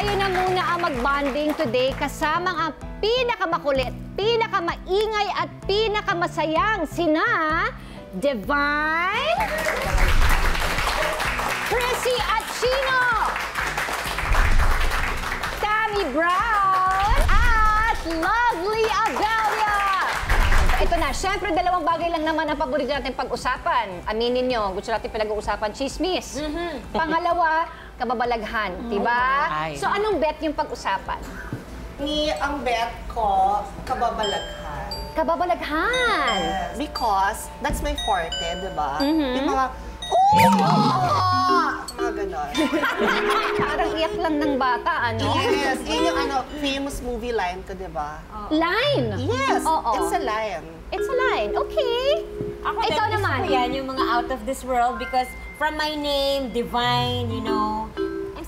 tayo na muna ang mag-bonding today kasama ang pinakamakulit, pinakamaingay at pinakamasayang sina Divine, Chrissy at Chino, Tammy Brown, at Lovely Adelia. Ito na, syempre dalawang bagay lang naman ang paborito natin pag-usapan. Aminin nyo, gusto natin pinag-uusapan, chismis. Pangalawa, kababalaghan, di ba? So anong bet yung pag-usapan? Ni ang bet ko, kababalaghan. Kababalaghan. Because that's my forte, di ba? Mm-hmm. Yung mga, oh! Mga ganon. Parang iyak lang ng bata, ano? yes, yun yung ano, famous movie line ko, di ba? Line. Yes, Oo. it's a line. It's a line. Okay. Ako Ikaw naman. yan, yung mga out of this world because from my name, divine, you know,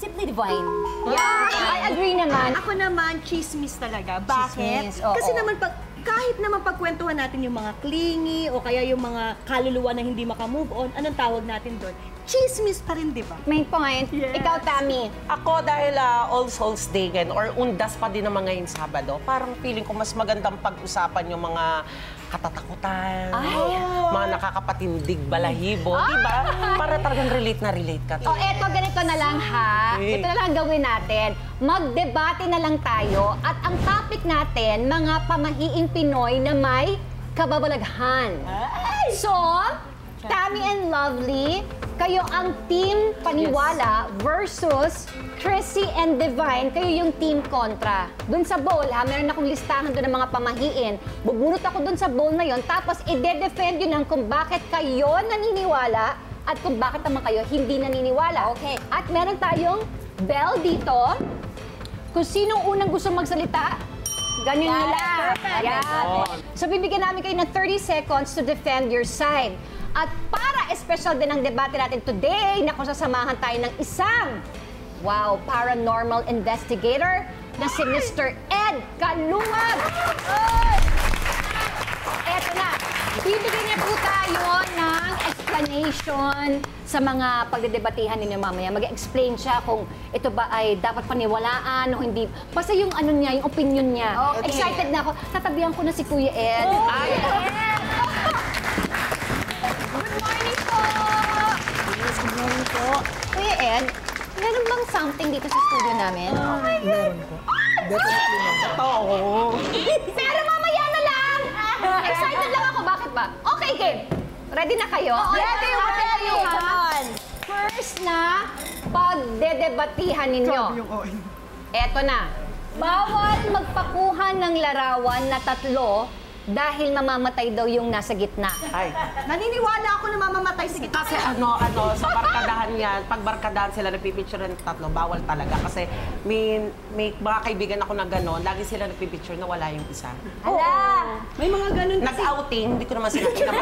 simply divine. Yeah, I agree naman. Ako naman, chismis talaga. Bakit? Chismis, oo. Kasi naman pag kahit naman pagkwentuhan natin yung mga clingy o kaya yung mga kaluluwa na hindi makamove on, anong tawag natin doon? Chismis pa rin, di ba? Main point. Yes. Ikaw, Tami. Ako dahil ah, All Souls Day ngayon, or undas pa din naman ngayong Sabado, parang feeling ko mas magandang pag-usapan yung mga katatakutan, mga nakakapatindig balahibo, di ba? Para talagang relate na relate ka. O eto, ganito na lang ha. Okay. Ito na lang ang gawin natin. Magdebate na lang tayo at ang topic natin, mga pamahiing Pinoy na may kababalaghan. So, Tammy and Lovely, kayo ang team paniwala versus Chrissy and Divine, kayo yung team kontra. Doon sa bowl, ha, meron akong listahan doon ng mga pamahiin. Bubunot ako doon sa bowl na yon, tapos i-defend yun ng kung bakit kayo naniniwala at kung bakit naman kayo hindi naniniwala. Okay. At meron tayong bell dito. Kung sinong unang gusto magsalita, ganyan Yan, nila. perfect. Yan. So bibigyan namin kayo ng 30 seconds to defend your side. At para special din ang debate natin today, naku, sasamahan tayo ng isang, wow, paranormal investigator na si Mr. Ed Kalungag. Eto na, bibigyan niya po tayo ng explanation sa mga pagdedebatehan ninyo mamaya. Mag-explain siya kung ito ba ay dapat paniwalaan o hindi. Basta yung ano niya, yung opinion niya. Okay. Excited na ako. Tatabihan ko na si Kuya Ed. Ay, Good morning po! Good morning po. Kuya Ed, meron bang something dito sa studio namin? Meron po. Definitely meron. oo. Pero mamaya na lang! Excited lang ako. Bakit ba? Okay, game. Ready na kayo? Ready, Happy ready. ha? Come on. First na pagdedebatihan ninyo. Yung. Eto na. Bawal magpakuha ng larawan na tatlo dahil mamamatay daw yung nasa gitna. Ay, Naniniwala ako na mamamatay sa gitna. kasi ano, ano, sa barkadahan yan, pag barkadahan sila nagpipicture ng tatlo, bawal talaga. Kasi may, may mga kaibigan ako na gano'n, lagi sila nagpipicture na wala yung isa. Ala! May mga. Nag-outing, hindi ko naman sinabi na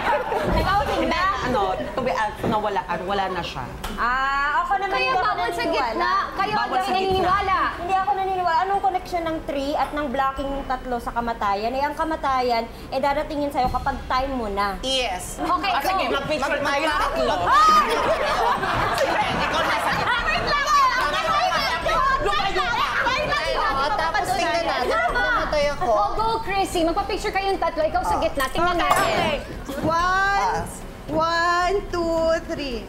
Nag-outing na? ano, to be honest, nawala, ano, wala na siya. Ah, ako naman Kaya bawal sa gitna. Kayo sa gitna. naniniwala. Hindi ako naniniwala. Anong connection ng tree at ng blocking ng tatlo sa kamatayan? Eh, ang kamatayan, eh dadatingin sa'yo kapag time mo na. Yes. Okay, Ah, sige, go. mag-picture tayo ng tatlo. Sige, ikaw nasa Chrissy. Magpa-picture kayong tatlo. Ikaw sa gitna. Tingnan Okay, natin. okay. One, one, two, three.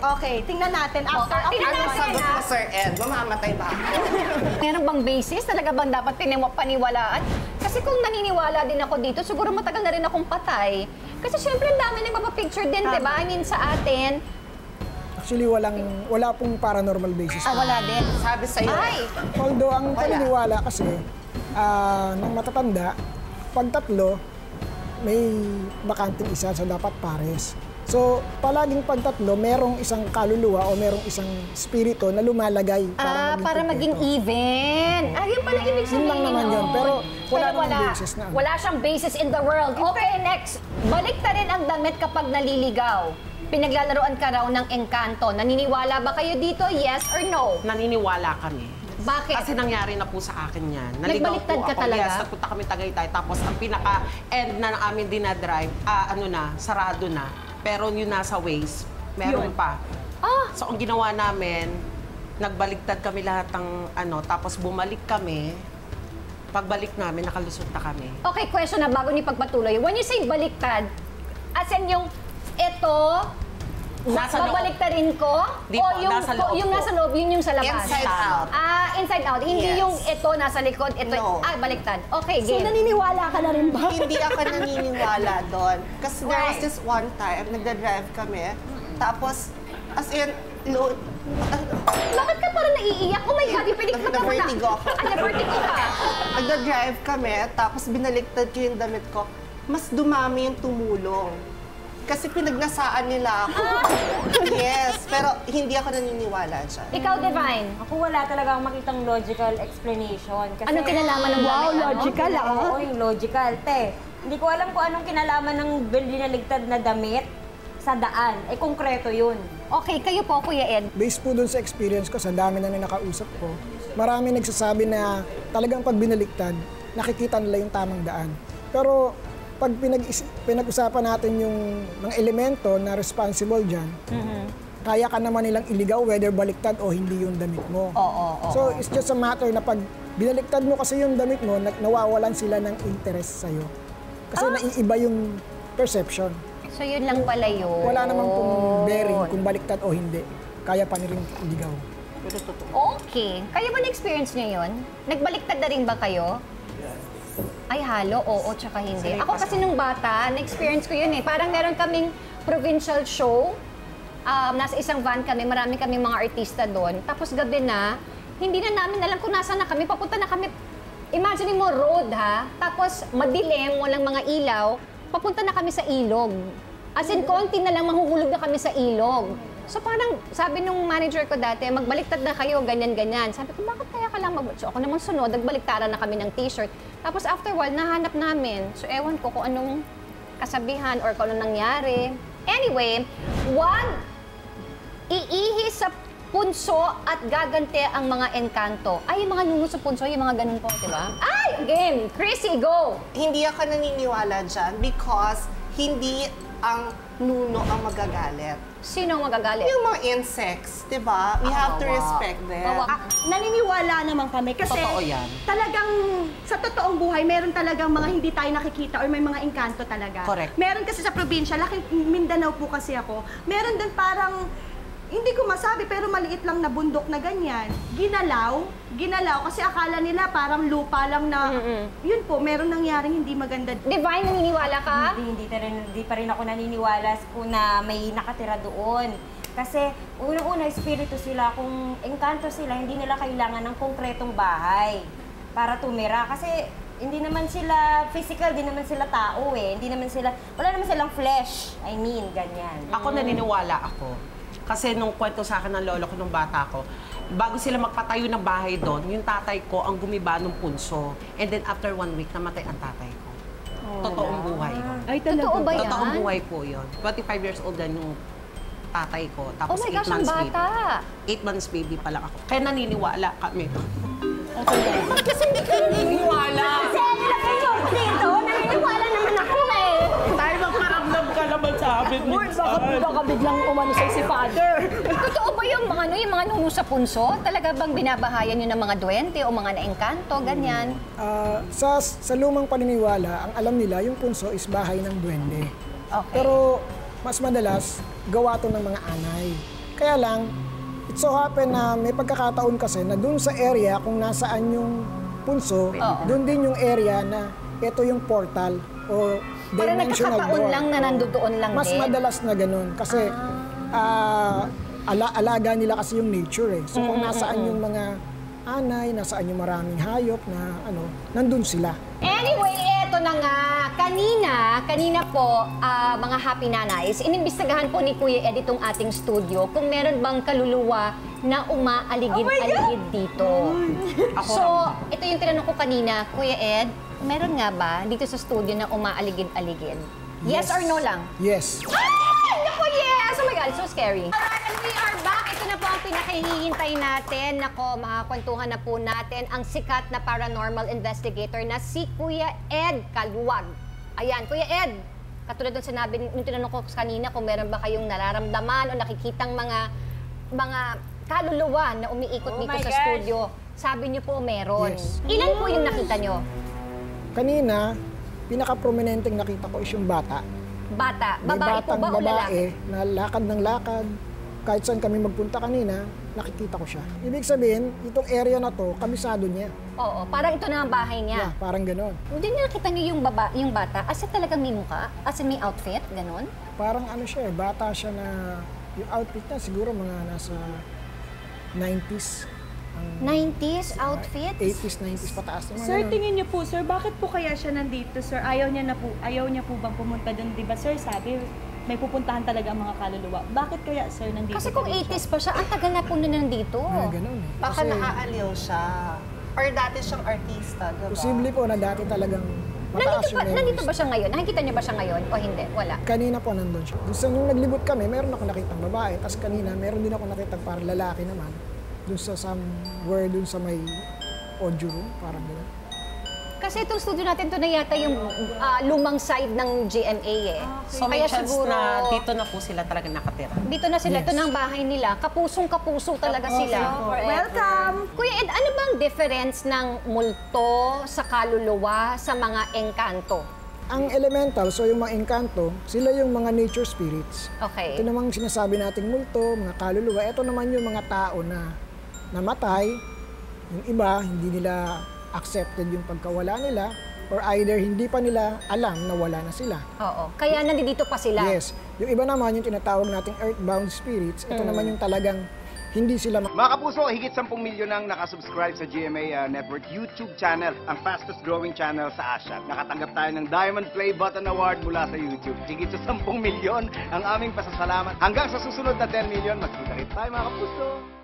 Okay, tingnan natin. After, Oh, tingnan Ano sagot mo, Sir Ed? Mamamatay ba? Meron bang basis? Talaga bang dapat paniwalaan? Kasi kung naniniwala din ako dito, siguro matagal na rin akong patay. Kasi syempre, ang dami nagpapapicture din, di ba? I mean, sa atin. Actually, walang, wala pong paranormal basis. Ah, wala din. Sabi sa'yo. Ay! Although, ang Wala. paniniwala kasi, ah, ng matatanda, pag tatlo, may bakanting isa, so dapat pares. So, palaging pag tatlo, merong isang kaluluwa o merong isang spirito na lumalagay Ah, para maging kumpleto. even. Ah, yun pala ibig sabihin. Yun lang naman yun. Pero wala Pero namang basis na ano. Wala siyang basis in the world. Okay, next. Balik ta rin ang damit kapag naliligaw. Pinaglalaroan ka raw ng engkanto. Naniniwala ba kayo dito? Yes or no? Naniniwala kami. Bakit? Kasi nangyari na po sa akin yan. Nagbaliktad po ka ako. talaga? Yes, nagpunta kami Tagaytay. Tapos ang pinaka-end na ng amin dinadrive, ah, ano na, sarado na. Pero yung nasa Waze, meron Yun. pa. Ah, So ang ginawa namin, Nagbaligtad kami lahat ng ano, tapos bumalik kami. Pagbalik namin, nakalusot na kami. Okay, question na bago ni pagpatuloy. When you say baliktad, as in yung ito, Nasa loob. babaliktarin ko? Di o po, yung, nasa loob yung nasa loob, yun yung sa labas? Inside out. Ah, inside out. Hindi Yes. yung ito nasa likod, ito, No. ah, baliktad. Okay, So, game. naniniwala ka na rin ba? Hindi ako naniniwala doon. Kasi there was this one time, nagda-drive kami, tapos, as in, load, Bakit ka parang naiiyak? Oh my God, yung pinig mata mo na. Nag-vertigo ako. Ah, na-vertigo ka. nagda-drive kami, tapos binaliktad ko yung damit ko, mas dumami yung tumulong. Kasi pinagnasaan nila ako. yes, pero hindi ako naniniwala dyan. Ikaw, Divine. Ako wala talaga akong makitang logical explanation. Kasi, Anong kinalaman ng Wow, gamit, ano? logical ah. Oo, yung logical. Te, hindi ko alam kung anong kinalaman ng binaligtad na damit sa daan. Eh, konkreto yun. Okay, kayo po, Kuya Ed. Based po dun sa experience ko, sa dami na nakausap ko, marami nagsasabi na talagang pag binaliktad, nakikita nila yung tamang daan. Pero pag pinag pinag-usapan natin yung mga elemento na responsible dyan, kaya ka naman nilang iligaw whether baliktad o hindi yung damit mo. Oo, oo. So it's just a matter na pag binaliktad mo kasi yung damit mo, na- nawawalan sila ng interest sa'yo. Kasi naiiba yung perception. So, yun lang pala yun. Wala naman pong bearing kung baliktad o hindi. Kaya pa nilang iligaw. Okay. Kayo ba na-experience niyo yun? Nagbaliktad na rin ba kayo? Ay, halo, oo, tsaka hindi. Ako kasi nung bata, na-experience ko yun eh. Parang meron kaming provincial show. Um, nasa isang van kami, marami kami mga artista doon. Tapos gabi na, hindi na namin alam kung nasa na kami. Papunta na kami, imagine mo road ha, tapos madilim, walang mga ilaw, papunta na kami sa ilog. As in, konti na lang mahuhulog na kami sa ilog. So parang sabi nung manager ko dati, magbaliktad na kayo, ganyan-ganyan. Sabi ko, bakit kaya ka lang mag... So ako naman sunod, nagbaliktaran na kami ng t-shirt. Tapos after while, nahanap namin. So ewan ko kung anong kasabihan or kung anong nangyari. Anyway, wag iihi sa punso at gagante ang mga engkanto. Ay, yung mga nuno sa punso, yung mga ganun po, di ba? Ay, game! Chrissy, go! Hindi ako naniniwala dyan because hindi ang nuno ang magagalit. Sino ang magagalit? Yung mga insects, di ba? We have to respect them. Ah, naniniwala naman kami kasi Totoo yan. talagang sa totoong buhay meron talagang mga hindi tayo nakikita or may mga engkanto talaga. Correct. Meron kasi sa probinsya, laking Mindanao po kasi ako. Meron din parang hindi ko masabi pero maliit lang na bundok na ganyan. Ginalaw, ginalaw kasi akala nila parang lupa lang na yun po, meron nangyaring hindi maganda. Divine, naniniwala ka? Hindi, hindi, rin, hindi pa rin ako naniniwala kung na may nakatira doon. Kasi unang-una, espiritu sila. Kung engkanto sila, hindi nila kailangan ng konkretong bahay para tumira. Kasi hindi naman sila physical, hindi naman sila tao eh. Hindi naman sila, wala naman silang flesh. I mean, ganyan. Ako naniniwala ako. Kasi nung kwento sa akin ng lolo ko nung bata ko, bago sila magpatayo ng bahay doon, yung tatay ko ang gumiba ng punso. And then after one week, namatay ang tatay ko. Totoong buhay yun. Ay, Totoo ba yan? Totoong buhay po yun. 25 years old na yung tatay ko. Oh Tapos my 8 gosh, ang months baby. bata. 8 months baby pa lang ako. Kaya naniniwala kami. Kasi hindi ka naniniwala. Kasi baka, baka biglang umano sa'yo si father. Totoo ba yung mga, ano, yung mga nuno sa punso? Talaga bang binabahayan nyo ng mga duwende o mga naengkanto, ganyan? Ah, sa, sa lumang paniniwala, ang alam nila, yung punso is bahay ng duwende. Okay. Pero mas madalas, gawa to ng mga anay. Kaya lang, it so happen na may pagkakataon kasi na dun sa area kung nasaan yung punso, dun din yung area na ito yung portal o Parang dimensional nagkakataon door. lang na nandoon lang Mas din. madalas na ganun kasi ah, ala- alaga nila kasi yung nature eh. So kung nasaan yung mga anay, nasaan yung maraming hayop na ano, nandun sila. Anyway, eto na nga. Kanina, kanina po, ah, mga happy nanays, inimbestigahan po ni Kuya Ed itong ating studio kung meron bang kaluluwa na umaaligid-aligid dito. Ako so, ito yung tinanong ko kanina, Kuya Ed, meron nga ba dito sa studio na umaaligid-aligid? Yes, or no lang? Yes. Ay! Naku, yes! Oh my God, so scary. Alright, and we are back. Ito na po ang pinakahihintay natin. Nako, makakwentuhan na po natin ang sikat na paranormal investigator na si Kuya Ed Kaluwag. Ayan, Kuya Ed, katulad ng sinabi, nung tinanong ko kanina kung meron ba kayong nararamdaman o nakikitang mga mga kaluluwa na umiikot Oh dito sa gosh. studio. Sabi niyo po meron. Yes. Ilan po yung nakita niyo? Kanina, pinaka-prominenteng nakita ko is yung bata. Bata. May Babae po ba o lalaki? babae na lakad ng lakad. Kahit saan kami magpunta kanina, nakikita ko siya. Ibig sabihin, itong area na to, kabisado niya. Oo, parang ito na ang bahay niya. Yeah, parang ganon. Hindi niyo nakita niyo yung, baba, yung bata? As in talagang may mukha? As in may outfit? Ganon? Parang ano siya, eh, bata siya na yung outfit niya siguro mga nasa 90s. Ang 90s outfit? 80s, 90s pataas. Mga Sir, ganon. tingin niyo po, sir, bakit po kaya siya nandito, sir? Ayaw niya na po, ayaw niya po bang pumunta doon? Di ba, sir, sabi, may pupuntahan talaga ang mga kaluluwa. Bakit kaya, sir, nandito Kasi pa kung rin siya? 80s pa siya, ang tagal na po na nandito. Mga ganon eh. Baka Kasi naaaliw siya. Or dati siyang artista, di ba? posible po na dati talagang mataas Nandito yung ba, nandito memories. ba siya ngayon? Nakikita niyo ba siya ngayon o hindi? Wala. Kanina po nandun siya. Sa nung naglibot kami, meron ako nakitang babae. Tapos kanina, meron din ako nakitang parang lalaki naman. Doon sa somewhere, doon sa may audio room, parang gano'n. Kasi itong studio natin to na yata yung ah, lumang side ng GMA eh. So may Kaya chance siguro, na dito na po sila talaga nakatira. dito na sila. Ito na ang bahay nila. Kapusong-kapuso talaga sila. Welcome! Kuya Ed, ano bang difference ng multo sa kaluluwa sa mga engkanto? Ang elemental, so yung mga engkanto, sila yung mga nature spirits. Okay. Ito namang sinasabi nating multo, mga kaluluwa. Ito naman yung mga tao na namatay. Yung iba, hindi nila accepted yung pagkawala nila or either hindi pa nila alam na wala na sila. Oo. Kaya nandito pa sila. Yes. Yung iba naman, yung tinatawag nating earthbound spirits, ito naman yung talagang hindi sila ma- Mga kapuso, higit 10 milyon ang nakasubscribe sa GMA uh, Network YouTube channel, ang fastest growing channel sa Asia. Nakatanggap tayo ng Diamond Play Button Award mula sa YouTube. Higit sa 10 milyon ang aming pasasalamat. Hanggang sa susunod na 10 milyon, magkita rin tayo mga kapuso.